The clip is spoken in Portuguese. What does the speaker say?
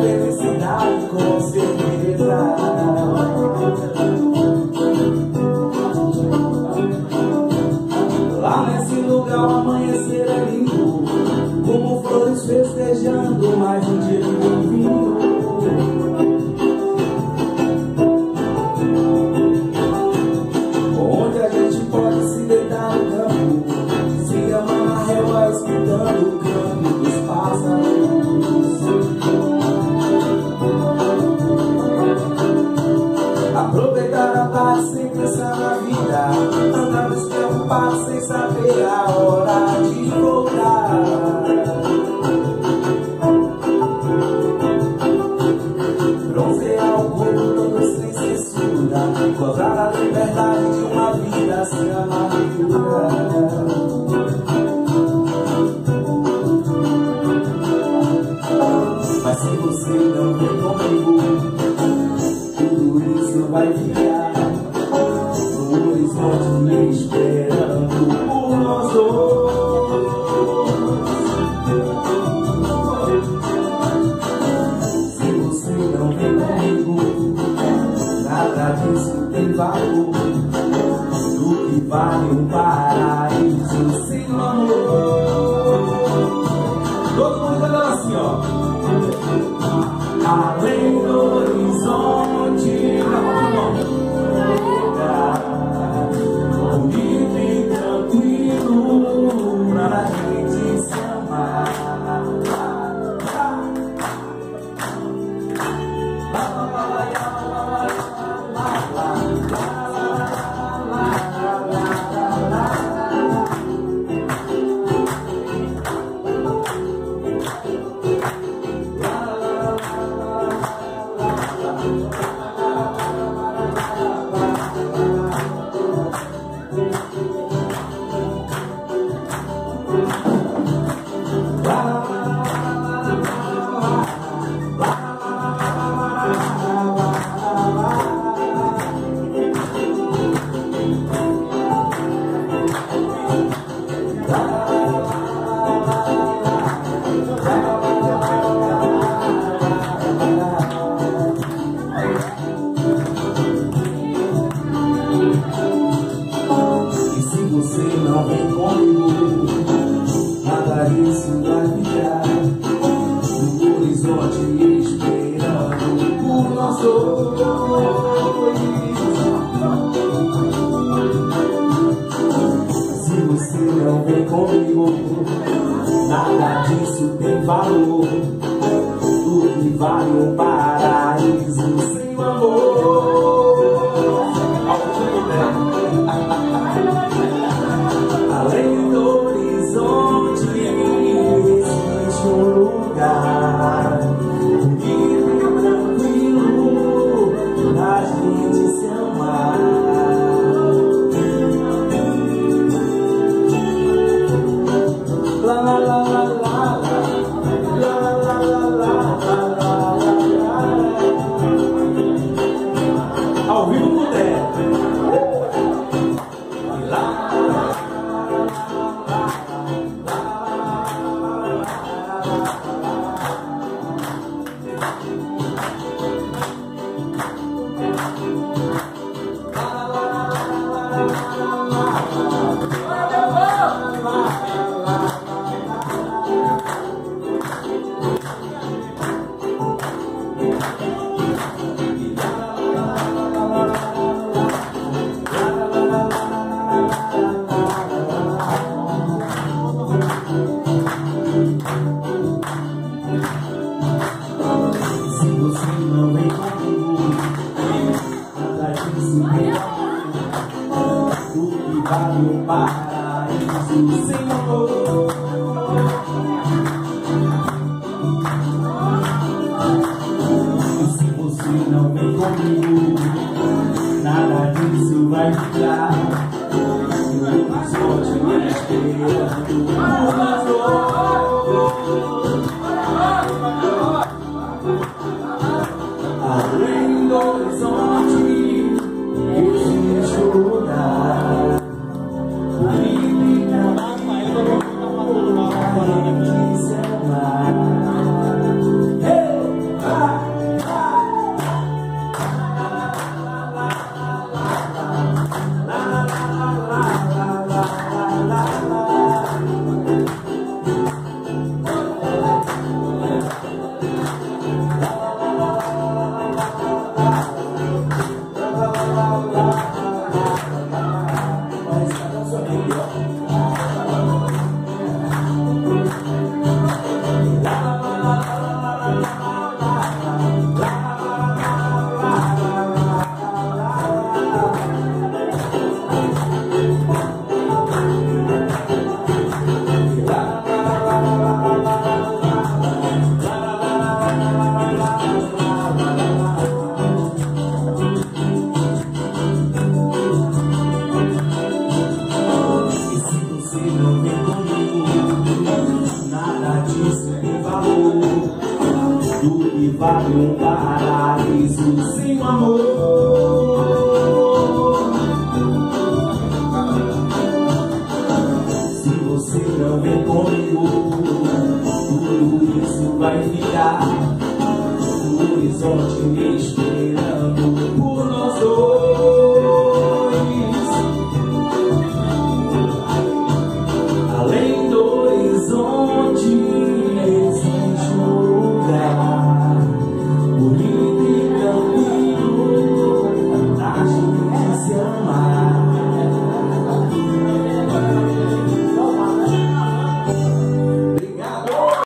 felicidade com certeza Lá nesse lugar o amanhecer é lindo Como flores festejando mais um dia do fim. salvation. Se você não vem comigo, nada disso tem valor. O que vale um paz, Senhor. E se você não vem comigo, nada disso vai ficar. O mundo só te esperando. falar. sem o amor. Se você não recolheu, tudo isso vai ficar no horizonte me espera.